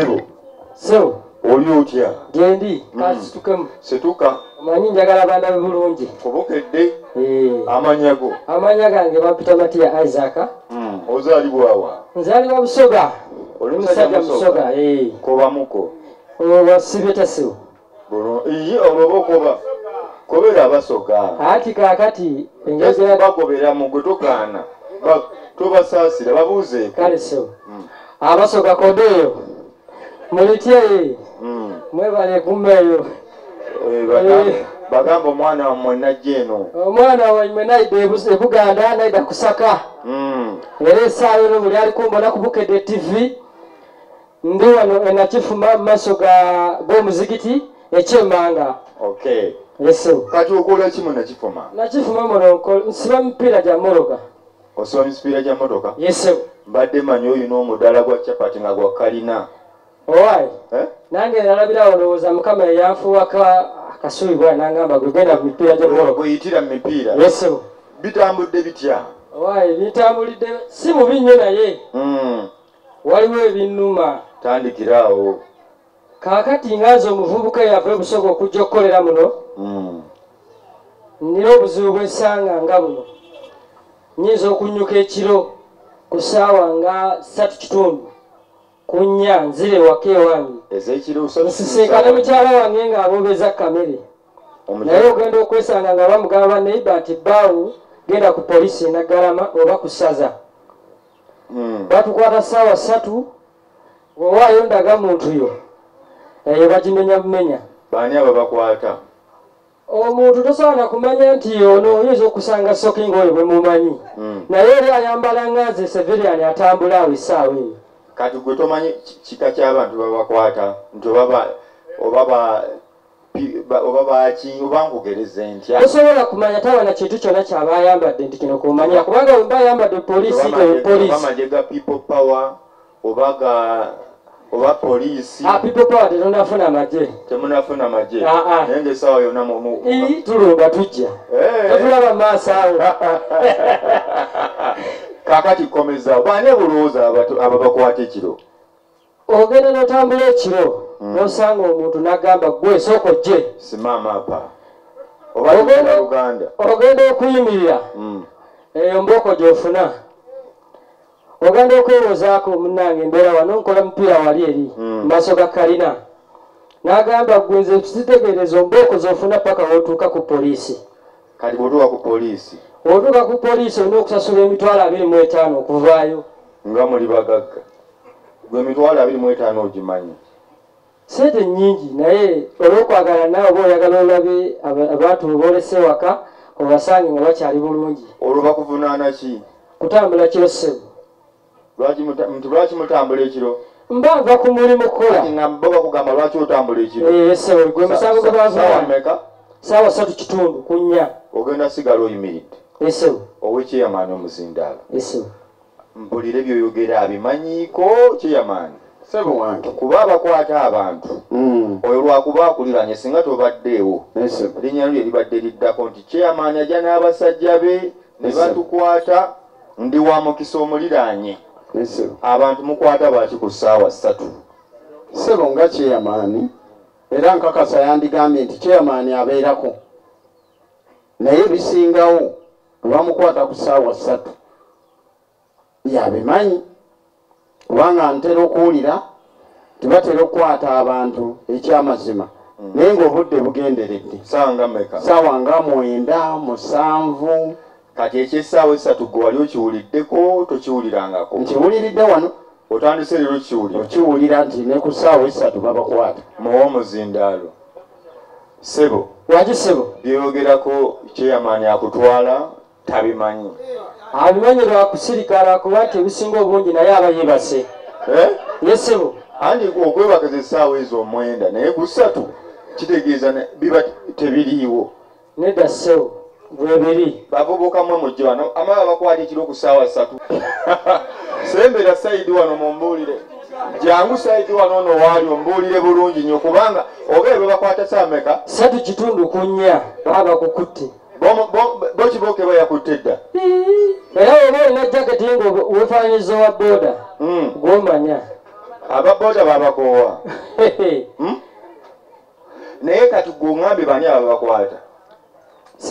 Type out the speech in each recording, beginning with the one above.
sebo. So oli otya? Gyendi kasitukemu setuka. Omanyi njagala baana be bulungi kobokedde Eh, amanya go? Amanya gange bampita matiya isaac. Mm, ozaalibwawa nzalibwa busoga. Oli musajja Musoga? eh. kobamuko wasibye tasiwo iyi olwoba okoba. Kobera abasoga ati kakati engeri gye- bagobera mugwe togaana Ba- tobasaasira babuuzeeko kale sewo abasoga kodeeyo mulitye Mm. mwebale kummeeyo bagamba- omwana wammwe najja eno. Omwana waimwe naida ebu- ebuganda naida kusaka Mm. era esaawa eno buli ali kumbona ku bukedde tv ndi wano enakifuma mu maaso g'omuzigiti yesewo kati okola ki munakifuma nakifuma muno nko- nsiba mipiira gya mologa osoba misipiira gya motoka yesewo mbadde manyi oyina omudaala gwa capati nga gwa owaayi Eh? nange nalabirawo ndowooza mukama eyanfuwaka akasubi bwa nangamba gwe genda ku mipiira bweyitira mu mipiira. Yesewo bitambudde bitya? Owaayi bitambulidde si mubi nnyo naye. Mm. waliwo ebinnuma. Tandikiraawo. Kaakati ngaze omuvubuka eyava ebusoga okujja okukolera muno Mm. nina obuzibu bwensanga nga buno. Nyinza okunyuka ekiro ku ssaawa nga ssatu kitundu ku nnya nzire waka ewange nsisinkane mukyala wange ng'aboobeza kamere. Naye ogenda okwesanga nga bamugamba baneiba nti bbaawo genda ku poliisi enaggalama oba ku ssaza. Batukwata ssaawa ssatu owaayo ndaga muntu yo. Eyo bagimenya bumenya. Baani abo bakwata? Omuntu tosaana kumanya nti ono oyinza okusanga soki ngaoyo bwe mumanyi. Mm. naye era ayambala ngaze severiani atambula awo essaawa eyo kati gwe tomanyi ki- kika ky'abantu babakwata nti oba baki oba nkugereze ntya? Tosobola kumanya tawana kintu kyonna kyaba ayambadde nti kino kumanya kubanga wemba ayambadde poliisi poliisi. ga people power oba ga oba poliisi. People power tetonafuna magye. Temunafuna magye. Ah, ah. naye ngaessaawa yonna tulumba tujja. Eh. tetulaba maaso awo kaakati komeza baani abulowooza abatu- abo bakwata ekiro? Ogenda n'otambula ekiro n'osanga omuntu n'agamba gwe sooka ojje simama apa. Oba luganda ogenda okuyimirira Mm. eyo mbooko gyofuna. Ogenda okwewozaako munange embeera wano nkola mupiira wali eri Mm. maaso ga kalina. N'agamba gwe nze sitegeereza ombooko zofuna paka wotuuka ku poliisi. Kati bwotuwa ku poliisi otuuka ku poliisi olina okusasula emitwalo abiri mu etaano okuvaayo. Nga muli bagagga. Gwe emitwalo abiri mu etaano ogimanyi. Sente nyingi naye olw'okwagala naawe oba oyagala olabe aba- abantu bebolesa ewaka obasange nga bakyali bulungi. Olwo bakuvunaana ki? Kutambula kiro ssebo. Nti lwaki mutambula ekiro? Mba nva ku mulimu kukola kati nga bo bakugamba lwaki otambula ekiro? Ssebo gwe musango gwe Sa- saawa satu kitundu ku nnya. Ogenda sigala oyimiridde ow'ekyeyamaani omuzindaalo? Mpulire byoyogera abimanyiiko kyeyamaani? Sebo wange. Kuba abakwata abantu. Mm, oyo lwakuba akuliranye singa tobaddeewo. Linnya lyo libadde liddako nti kyeyamaani ajja n'abasajja be ne batukwata ndi wa mukisa omuliraanye. Abantu mukwata baki ku ssaawa ssatu. Sebo nga kyeyamaani era nkakasa yandigambye nti kyeyamaani abeerako naye bisingawo lwamukwata ku ssaawa ssatu. Yabimanyi? Kubanga ntera okuwulira tibatera okukwata abantu ekyamazima. Naye ng'obudde bugenderedde. Saawa nga nga mwenda musanvu. Kati ekyessaawa essatu gwe wali okiwuliddeko tokiwulirangako? Nkiwuliridde wano otandise leero kiwulira okiwulira nti ne ku ssaawa essatu babakwata. Muwa omuzindaalo. Sebo waki sebo byoyogerako kyeyamaani akutwala tabimanyi. Abimanyi lwakusirikala kuba nti ebisinga obungi naye aba yeebase Eh? ye sebo andi okwebakiza essaawa ezo omwenda naye ku ssatu kitegeeza biba tebiriiwo. Nedda sebo bwebiri bavubuka mwe mujje wano amaba bakwata ekiro ku ssaawa ssatu. Sembera sayidi wano mumbuulire jangu sayidi wano ono waali ombuulire bulungi nnyo kubanga oba ebyo bakwata saameka satu kitundu ku nnya baba kukutte bokiboke bayakutte edda era oba olina jaketi nga wefaanyiza owa booda Mm. gwomanya ababoda babakoowa. Hmm? naye kati gweŋŋambye bani ababakwata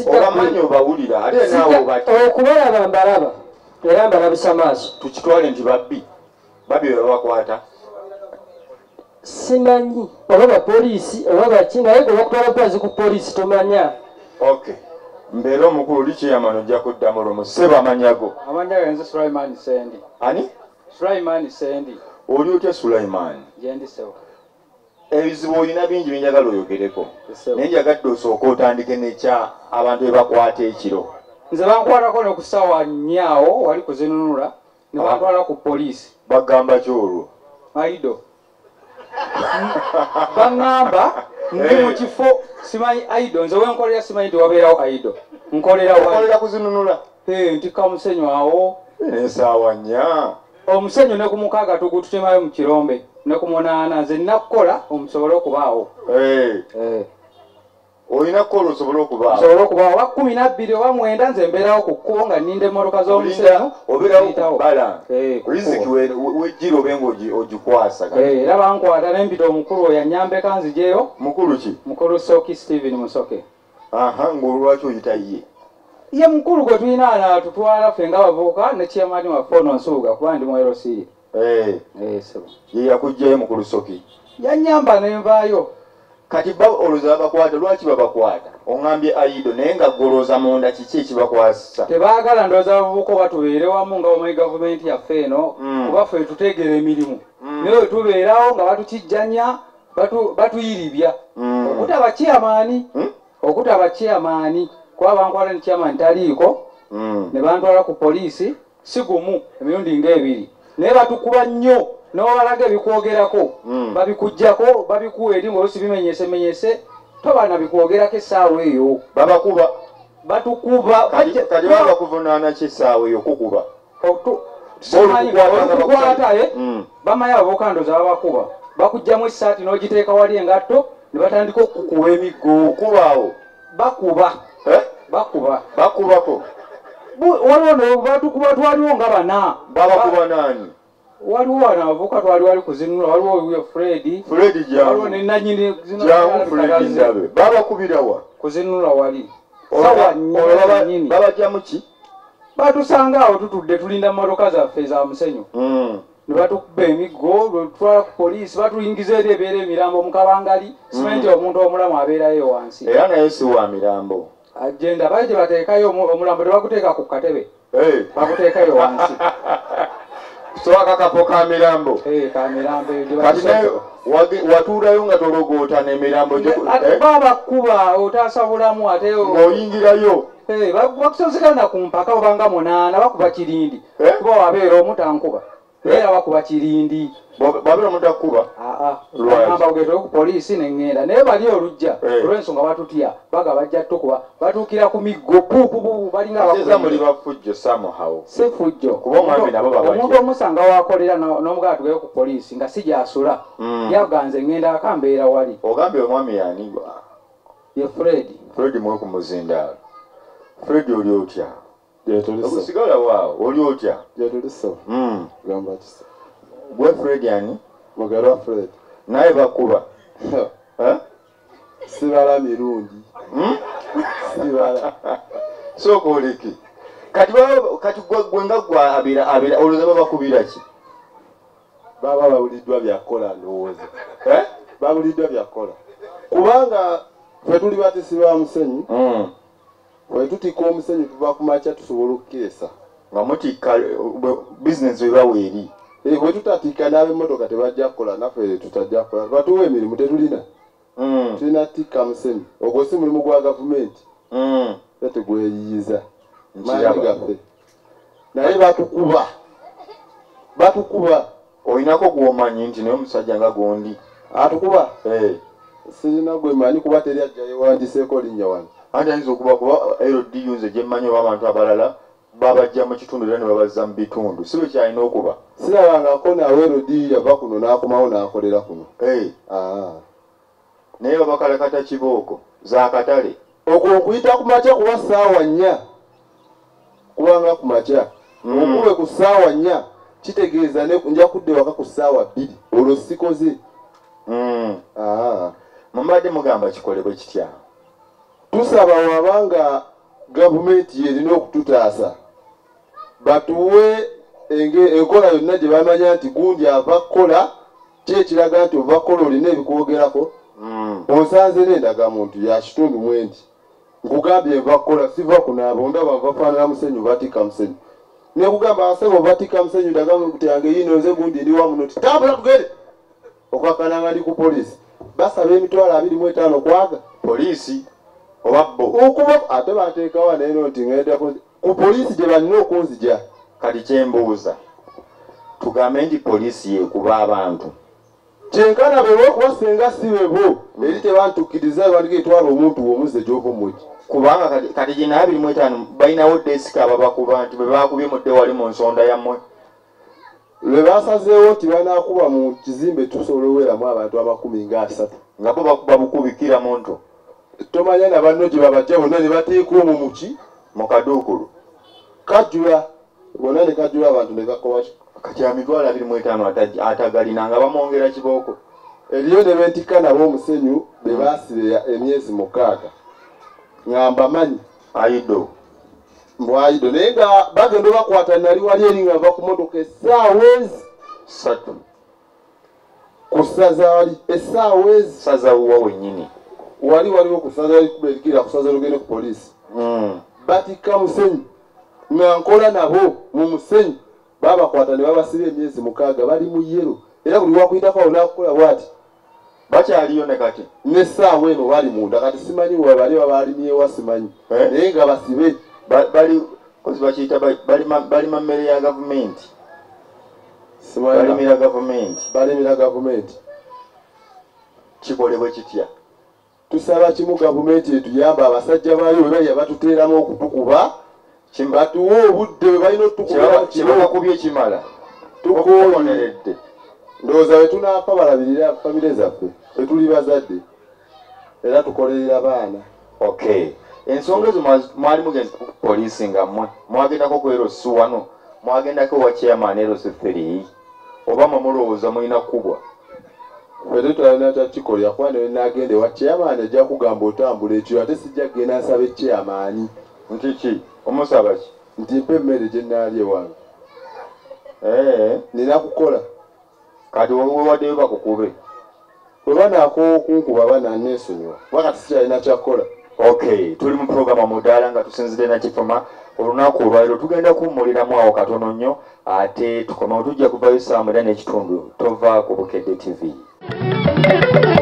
obamanyi obawulira ate naawe obati okubalaba mbalaba era mbalabisa maaso. Tukitwale nti babbi babbi bebabakwata simanyi. Oba bapoliisi oba baki naye gwe bakutwala bupazi ku poliisi tomanya. Ok mbeera omukulu likyeyamano ojja kuddamu lumu? Sebamanyago amanya genze sulaiman sendi. Ani? Sulaiman sendi. Oli otya sulaimaani gyendisewo ebizibu olina bingi byenjagala oyogereko. Naye njagadde osooka otandike nekya abantu bebakwata ekiro. Nze bankwatako ne ku ssaawa nyaawo wali kuzinunula ne bantwala ku poliisi. Bagamba ki olwo? Aido baŋŋamba ndi mu kifo simanyi aido nze wenkolera simanyi nti wabeerawo aido. Nkolera wali okolera kuzinunula. Eh, ntikka musenyu awo. Nesaawa nnya. Omusenyu ne ku mukaaga tugututimayo mu kirombe ne ku munaana nze nnakukola omusobole okubaawo Eh, olina kukola osobole okubaawo nsobole okubaawo oba kumi nabbiri oba mwenda nze mbeerawo ku kkubo nga nninda emmotoka z'omusenyu olinda obeerawo ziyitawo. bala Eh, ku riziki we- wejjira obe nga ogi- ogikwasa kati. Eh, era bankwata nempita omukulu oyo anyambeka nzijeyo mukulu ki? Mukulu soki steven musoke. Aha ngaolwaki oyita ye? Ye mukulu gwe tulina natutwala ffe nga bavubuka ne chairman waffe ono nsuuga kuba ndi mu LC. Eh, Eh, ye yakugjayo mukulu soki yanyamba nenvaayo kati ba olowooza babakwata lwaki babakwata oŋambye aido naye nga golooza munda kiki ekibakwasa tebaagala ndowooza abavubuka oba tubeere wamu nga omanyi gavumenti yaffe eno Mm. kuba ffe tuteegera emirimu Mm. naye bwe tubeerawo nga batukijjanya batu- batuyiribya Mm. okutaba Hmm? okutaba chairman kuba bankwala ni chairman taliiko ne bantwala ku poliisi si gumu emirundi ng'ebiri naye batukuba nnyo n'obalaga ebikwogerako Mm. babikugjako babikuwa eri ngaolusi bimenyesemenyese toba na bikwogerako essaawa eyo. Babakuba. Batukuba baba bakuvunaana ki essaawa eyo? Kukuba. Otu- simanyi nga Olukukwata nga olukukwata bakuba- eh? Mm. bamanyi abavukandoza babakuba bakugjamu essaati n'ogiteeka wali engatto ne batandika okukuba emiggo. Okubaawo bakuba. Bakuba. Bakubako. Waliwo batukuba twaliwo nga bana. Babakuba naani waliwo wano abavuka twali wali kuzinula waliwo oyo fredi fredi jangu nenanyini zino jangu fredi ndabe babakubirawa kuzinula wali. Sawa ba- olwo baba- nyini babajjamu ki? Batusanga awo tutudde tulinda motoka zaffe za musenyu. Mm. ne batukuba emiggo lwetutwala ku poliisi batuyingiza eri ebeera emirambo mu kabangali. Simanyi nti omuntu omulamu abeerayo wansi. Era naye si wa mirambo. Agenda bali gye bateekayo omu- omulambo tebaguteeka ku katebe. Eh, baguteekayo wansi soaka kafo ka mirambo. Eh, kati naye watuulayo nga tologoota n'emirambo eh, baba bakuba otaasa bulamu ate ng'oyingirayo. Eh, ba- bakusonzekana ku mpaka obanga munaana bakuba kirindi. Kuba wabeera omu tankuba era bakuba kirindi. Bwa- bwabeera omutakkuba Lwaki? amba ugetole ku poliisi neŋŋenda naye bali olujja Eh. olw'ensonga batutya baga bajja tukuba batuukira ku miggo pupupu balinga ateza muli bakuba bafujjo samuhawo si fujjo. Omuntu omusanga wakolera no- n'omugaa tugeyo ku poliisi nga si gyasula Mm. yaganze ŋŋenda akambeera wali. Ogambye omwami yani ye fred. Fredi mwe ku muzindaalo fredi oli otya? Gyetulisa. Okusigala waawo oli otya. Mm. Kisa. gwe fredi ani Mugerwa Fred. naye bakuba? Sibala mirundi. Mm? Sibala. sooka oleke kati kati gwe nga gwe abira abira olowooza babakubira ki Baba babuliddwa byakola ndowooza. Babuliddwa byakola. Kubanga ffe tuli batisi ba musenyu, Bwe tutika omusenyu tuva ku makya tusobola okukeesa. nga mutikka bizinesi webawa eri Eh, bwe tutatika n'ab'emmotoka tebajja kukola naffe tutajja kukola. Batuwa emirimu tetulina. Mm. Tulina tikka musenyu. Ogwo si mulimu gwa gavumenti. Mm. Era tegweyiyiza. Maanyi gaffe. Naye batukuba. Batukuba. olinako gwomanyi nti naye omusajja nga gondi Atukuba. Eh. sirina gwe manyi kuba teri ajja yewandiseeko linnya wano anti ayinza okuba kuba LDU nze gye mmanyi oba abantu abalala babajja mu kitundu era ne babazza mu bitundu si bwe kyalina okuba sirabangako nawe erodi yava kuno n'akomawo n'akolera kuno Eh, Ah. naye babakalakata kibooko za katale okwo nkuyita ku makya kuba ssaawa nnya kubanga ku makya Mm. okube ku ssaawa nnya kitegeeza ne nja kudde waka ku ssaawa bbiri olwo sikoze Mm. Aa. mubadde mugamba kikolebwe kitya tusaba wabanga gavumenti yerina okututaasa. Batuwe enge- enkola yonna gye bamanya nti gundi ava kukola ki ekiraga nti ova kukola olina ebikwogerako? Mm. onsanze n'endagamuntu ya kitundu mwendi. Nkugambye nva kukola siva kunaaba ondaba nva faanana musenyu vatika musenyu. Nekugamba asebo vatika musenyu ndagamuntu yange yino nze gundi ndi wamuno ti tambula tugende! Okwakananga ndi ku polisi basaba emitwalo abiri mu etaano kwaga poliisi oba bo okuba ate bateekawo neeno nti ŋenda ku- polisi gye balina okunzija kati kyembuuza tugambe nti poliisi yekuba abantu. Kyenkana be lwokuba singa si bebo eri tebantukkiriza bandika etwala omuntu womuzze gyova omweki kubanga kati- kati gina abiri mu etaano balinawo desika ababakuba nti bwe bakubye mudde wali mu nsonda yammwe. Lwe basazeewo nti banaakuba mu kizimbe tusobola oweramu abantu amakumi nga asatu nga bo bakuba bukubikira muntu tomanya na banno gye babajja bonna ne bateeka omwo muki mu kaduukulu kajjula bonna ne kajjula abantu ne gakoba kati amitwalo abiri mu etaano ata- atagalina nga bamwongera kibooko. Eriyo ne bentikka nabo omusenyu be baasiba emyezi mukaaga. Ngamba manyi. Aido mbwayido naye nga bagenda bakwata nali wali eri nga nva ku motoka essaawa ezi. Satu. Ku ssaza wali essaawa ezi. Saza wuwa wennyini wali waliwo ku ssaza berikira ku ssaza lugende ku poliisi. Mm. batikka musenyu nga nkola nabo mu musenyu babakwata ne babasiba emyezi mukaaga bali mu yero era buli wakuyitako awo nakukola bwati? Bakyaliyo ne kati? N'essaawa eno bali munda kati simanyi webali babalimyewa simanyi. Eh? naye nga basibe. Ba- bali kozi bakiyita ba- balima mmere ya gavumenti. Balimira gavumenti. Balimira gavumenti. Kikolebwe kitya tusaba kimu gavumenti etuyamba abasajja baayo bwe bali batuteeramu okutukuba. Batuwe obudde bwe balina otukuba kyebakakubye kimala tukooye okoneredde ndowooza bwe tunaafa balabirira famire zaffe bwe tuli bazadde era tukolerera baana. Okay ensonga ezo mwa- mwali mugenzi ku poliisi nga mmwe mwagendako ku erosi wano mwagendako wa chairman erosi three oba mwe mulowooza mulina kkubwa ffe tetulina kyakikolera kuba newe nagenda ewa chairman ajja kugamba otambula ekyo ate sijja kgenda nsaba echairman. Nti ki? Omusaba ki? Nti mpa emmere gye naalya ewange ee nina kukola. Kati wewaddeyo bakukube bwe banaakoowa okunkuba bananeesonyiwa wakati sikyalina kyakukola okay tuli mu puroguramu mudaala nga tusinzire nakifuma olunaku olwaliro tugenda kuwummuliramu awo katono nnyo ate tukomewo tujja kuvayo saamu era n'ekitundu tova ku bukedde tv Thank you.